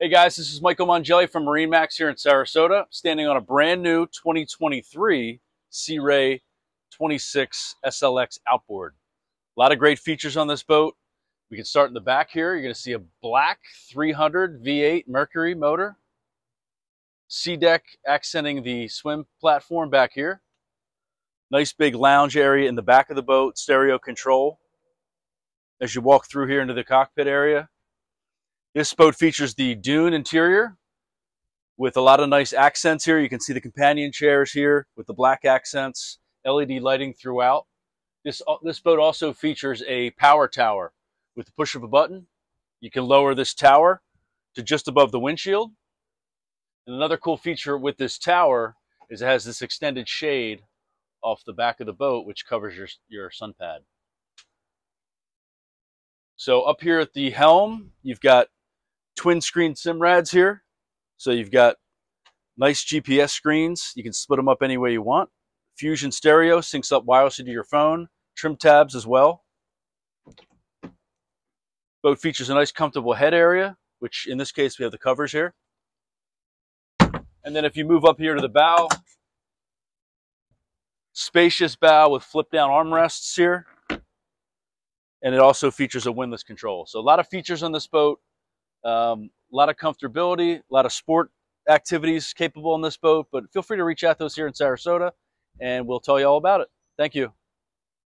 Hey guys, this is Michael Mongelli from MarineMax here in Sarasota, standing on a brand new 2023 Sea Ray 26 SLX outboard. A lot of great features on this boat. We can start in the back here. You're going to see a black 300 V8 Mercury motor. SeaDek accenting the swim platform back here. Nice big lounge area in the back of the boat, stereo control. As you walk through here into the cockpit area, this boat features the dune interior with a lot of nice accents here. You can see the companion chairs here with the black accents, LED lighting throughout. This, uh, this boat also features a power tower. With the push of a button, you can lower this tower to just above the windshield. And another cool feature with this tower is it has this extended shade off the back of the boat, which covers your, your sun pad. So up here at the helm, you've got twin screen Simrads here. So you've got nice GPS screens. You can split them up any way you want. Fusion stereo syncs up wirelessly to your phone. Trim tabs as well. Boat features a nice comfortable head area, which in this case we have the covers here. And then if you move up here to the bow, spacious bow with flip down armrests here. And it also features a windlass control. So a lot of features on this boat. Um, a lot of comfortability, a lot of sport activities capable on this boat, but feel free to reach out to us here in Sarasota and we'll tell you all about it. Thank you.